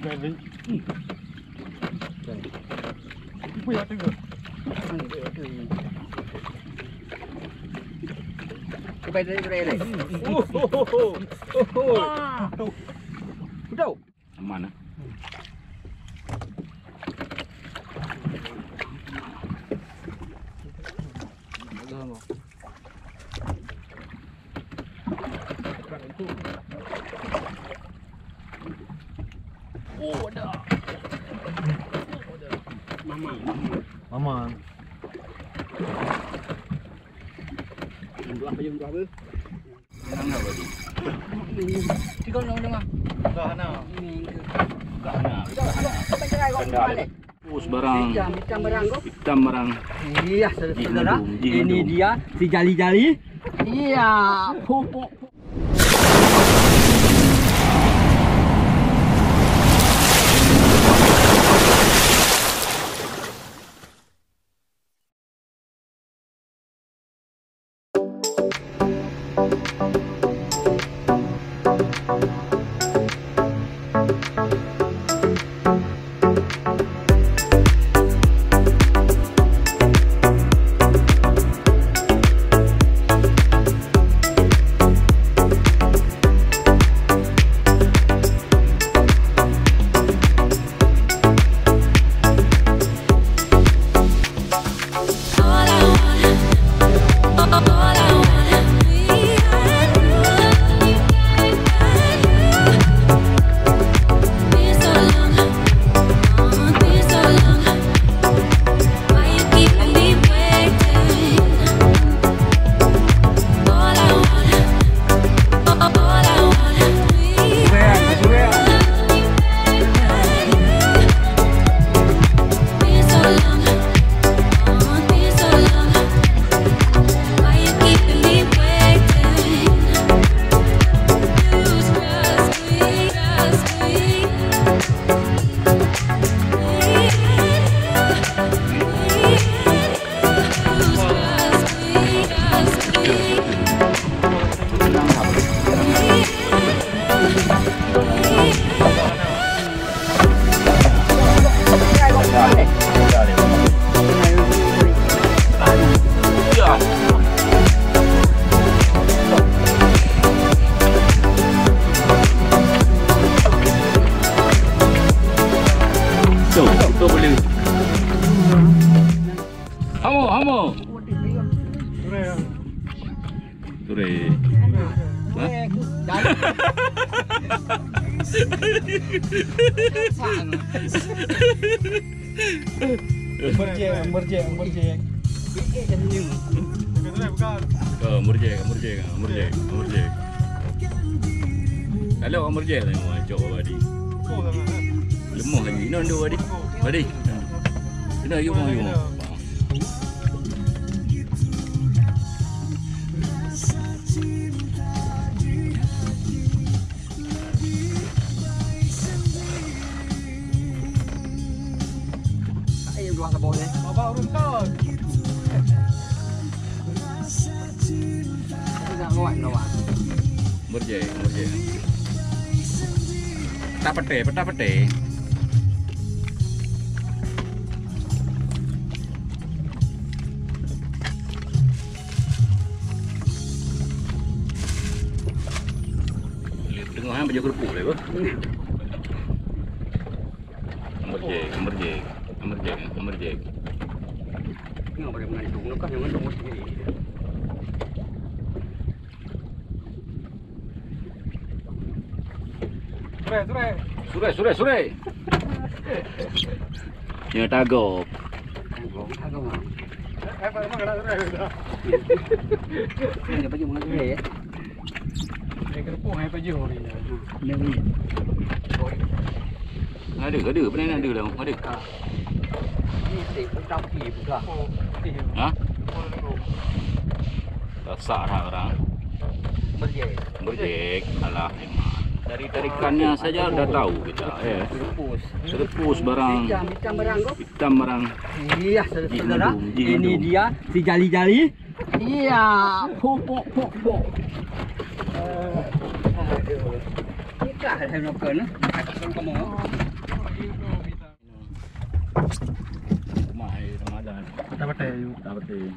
Very. Wait, Aman. Dua apa yang dua apa? Senang dah bagi. Tiga orang dengar. Dah nak. Ini ke. Nah, Sampai cerai kau balik. pus barang. Hitam, barang kau. Hitam barang. Iya, saudara. Ini dia si jali-jali. Iya, pupuk. 하모 하모 그래 그래 왜? murjeng murjeng murjeng ờ murjeng murjeng murjeng murjeng hello murjeng này mà chỗ bà đi. Lúc mà. Hình như nó đâu đi. Bà đi. Cái này vô mà vô kelas apa sih? Bawa urun kawan. Tidak ngoan kawan. Murje, murje. Peta pete, peta pete. Tengok kan baju kerupuk lah Murjek. Tengok boleh mengandung. Lepas yang mengandung sendiri. Surai, surai. Surai, surai, surai. Jangan tagop. Agak mah. Eh, apa memang kena surai dah. Ini baju mengandung ya. Eh, kerupuk hai baju hari ni. Ini. Ada, ada. Benar ada lah. Ada. Ini pula. Ha? Tengok. Rasak dah orang. Berjaya. Berjek. Alah. Dari tarikannya saja dah tahu kita. Eh. Terpus. Serpus barang. Hitam, hitam barang. Hitam barang. Iya, saudara. Ini dia si jali-jali. Iya, pupuk pupuk. Aduh. Kita lah saya nak kena. Akan kamu. Dapat tayo. Dapat tayo.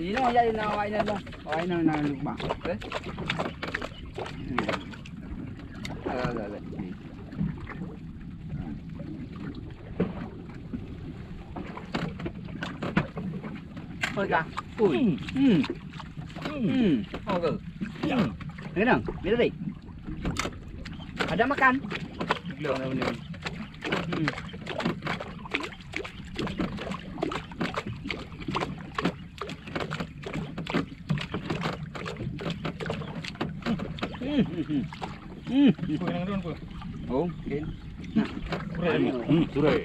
Ý nó dây nào vậy nè luôn. Vậy nè nè lục bạc. Đấy. Rồi rồi rồi. Cả. Ui. Ừ. Ừ. Oh ke? Ya. Kenang, bila ni? Ada makan? Gila nak benda ni. Hmm. Hmm. Hmm. Hmm. Kau yang dun pun. Oh, okay. Hmm, surai.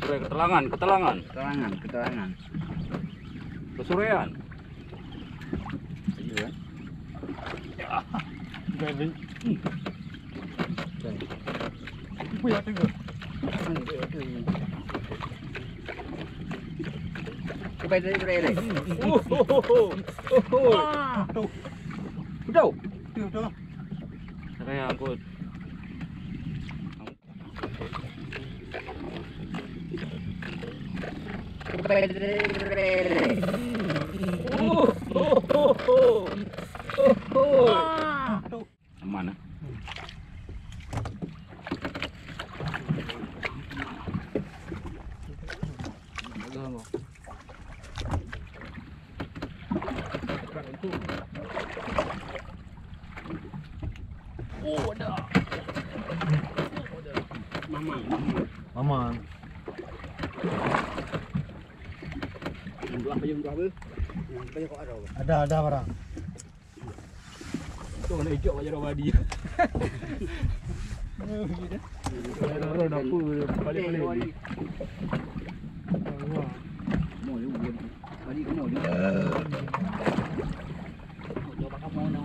Surai ketelangan, ketelangan. Keterangan, keterangan. Basura yan. Ayun. Grabe. Kuya, tigo. Kuya, tigo. Kuya, tigo. Oh, oh, oh. Oh, oh. Udaw. Udaw. Nakayangkot. Dari. Oh, oh, oh. Aman ah. Mama. Mama. Banyak kau ada. Ada, ada barang. Tu nak balik-balik. Mau buat. Balik. Coba kamu no.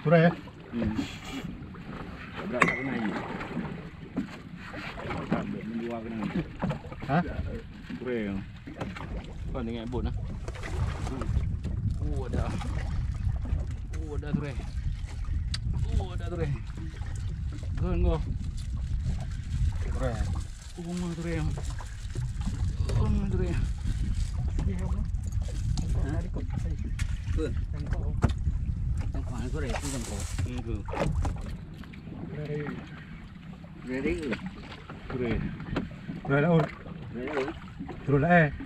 Surai ya? Hmm. Berat tak kena air. Tak ambil menjual kena. Ha? Surai Bandingnya embun ah. Uh, ada. Uh, ada tu reh. Uh, ada tu reh. Gon go. Reh. Uh, mau tu reh. Uh, mau tu reh. Ini apa? Hah? Tuh. Tangkau. Tangkau tu reh tu tangkau. Hmm. Reh. Reh. Reh. Reh. Reh. Reh. Reh. Reh. Reh. Reh.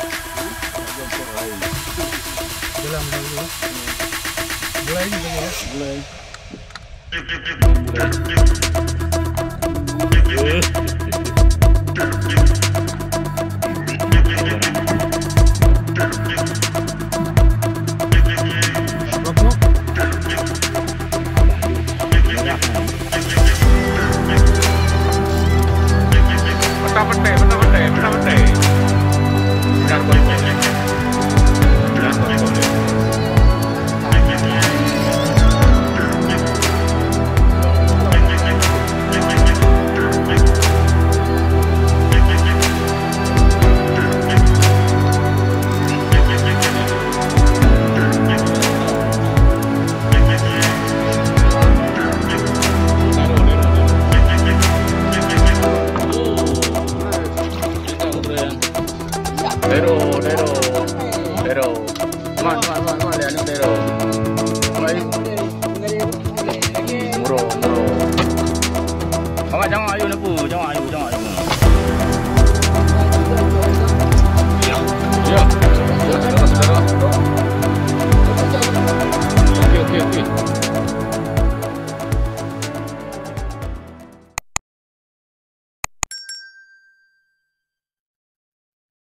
Dalam dulu. Mulai ni ya. Mulai. Eh.